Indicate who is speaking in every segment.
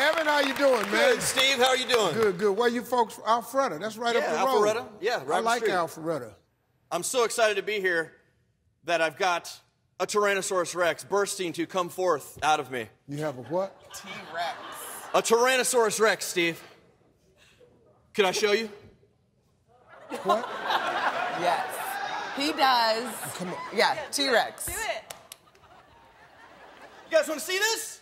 Speaker 1: Evan, how you doing, man?
Speaker 2: Good, Steve. How are you doing?
Speaker 1: Good, good. Where you folks? Alpharetta. That's right
Speaker 2: Yeah,
Speaker 1: up the road.
Speaker 2: Alpharetta. Yeah, right
Speaker 1: I
Speaker 2: up the
Speaker 1: like
Speaker 2: street.
Speaker 1: Alpharetta.
Speaker 2: I'm so excited to be here that I've got a Tyrannosaurus Rex bursting to come forth out of me.
Speaker 1: You have a what?
Speaker 3: T-Rex.
Speaker 2: A Tyrannosaurus Rex, Steve. Can I show you?
Speaker 1: What?
Speaker 3: Yes. He does.
Speaker 1: Come on.
Speaker 3: Yeah, T-Rex.
Speaker 4: Do it.
Speaker 2: You guys want to see this?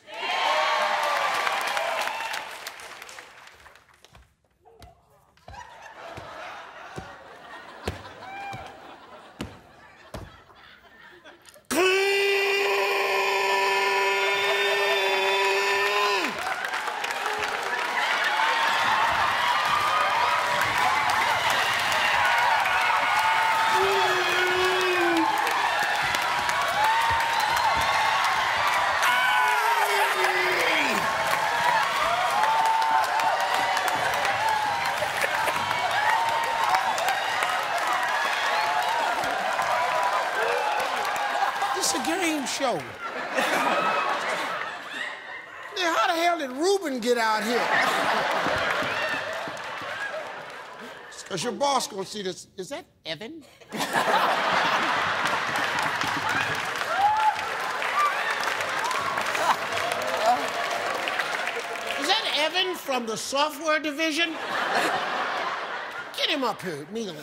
Speaker 1: This is a game show. Man, how the hell did Ruben get out here? Because your boss gonna see this. Is that Evan? Is that Evan from the software division? Get him up here, kneel.